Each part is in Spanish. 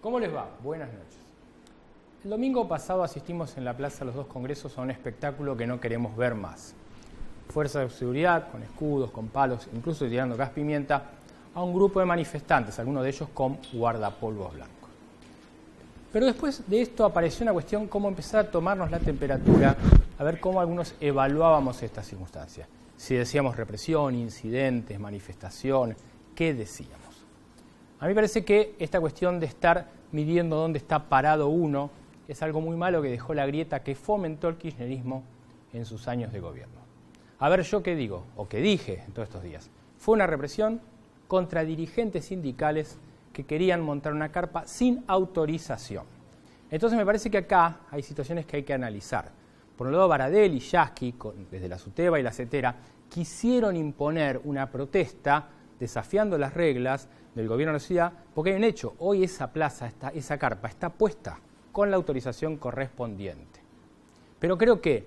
¿Cómo les va? Buenas noches. El domingo pasado asistimos en la Plaza de los Dos Congresos a un espectáculo que no queremos ver más. Fuerzas de seguridad, con escudos, con palos, incluso tirando gas pimienta, a un grupo de manifestantes, algunos de ellos con guardapolvos blancos. Pero después de esto apareció una cuestión, cómo empezar a tomarnos la temperatura, a ver cómo algunos evaluábamos estas circunstancias. Si decíamos represión, incidentes, manifestación, ¿qué decíamos? A mí me parece que esta cuestión de estar midiendo dónde está parado uno es algo muy malo que dejó la grieta que fomentó el kirchnerismo en sus años de gobierno. A ver, yo qué digo, o qué dije en todos estos días. Fue una represión contra dirigentes sindicales que querían montar una carpa sin autorización. Entonces me parece que acá hay situaciones que hay que analizar. Por un lado, Baradel y Yasky, desde la SUTEBA y la CETERA, quisieron imponer una protesta desafiando las reglas del gobierno de la ciudad, porque hay un hecho, hoy esa plaza, esa carpa está puesta con la autorización correspondiente. Pero creo que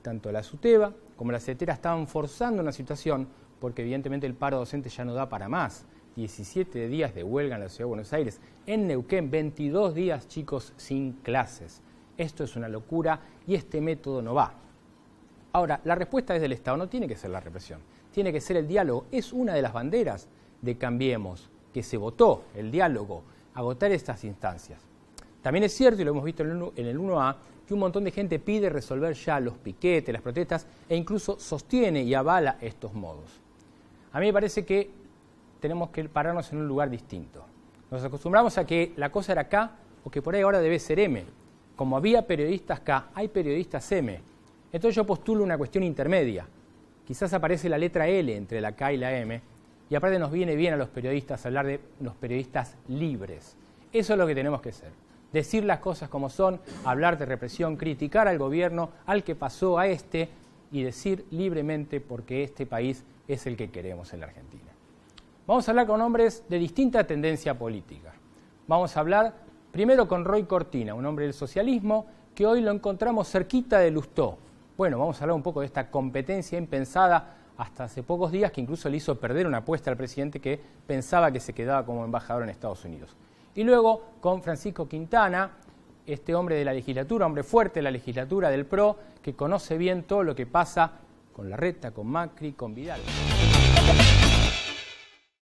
tanto la SUTEBA como la CETERA estaban forzando una situación porque evidentemente el paro docente ya no da para más. 17 días de huelga en la Ciudad de Buenos Aires. En Neuquén, 22 días, chicos, sin clases. Esto es una locura y este método no va. Ahora, la respuesta desde el Estado no tiene que ser la represión, tiene que ser el diálogo. Es una de las banderas de Cambiemos, que se votó, el diálogo, agotar estas instancias. También es cierto, y lo hemos visto en el 1A, que un montón de gente pide resolver ya los piquetes, las protestas, e incluso sostiene y avala estos modos. A mí me parece que tenemos que pararnos en un lugar distinto. Nos acostumbramos a que la cosa era K o que por ahí ahora debe ser M. Como había periodistas K, hay periodistas M. Entonces yo postulo una cuestión intermedia. Quizás aparece la letra L entre la K y la M, y aparte nos viene bien a los periodistas hablar de los periodistas libres. Eso es lo que tenemos que hacer. Decir las cosas como son, hablar de represión, criticar al gobierno, al que pasó a este, y decir libremente porque este país es el que queremos en la Argentina. Vamos a hablar con hombres de distinta tendencia política. Vamos a hablar primero con Roy Cortina, un hombre del socialismo que hoy lo encontramos cerquita de Lustó. Bueno, vamos a hablar un poco de esta competencia impensada hasta hace pocos días que incluso le hizo perder una apuesta al presidente que pensaba que se quedaba como embajador en Estados Unidos. Y luego con Francisco Quintana, este hombre de la legislatura, hombre fuerte de la legislatura del PRO, que conoce bien todo lo que pasa con Larreta, con Macri, con Vidal.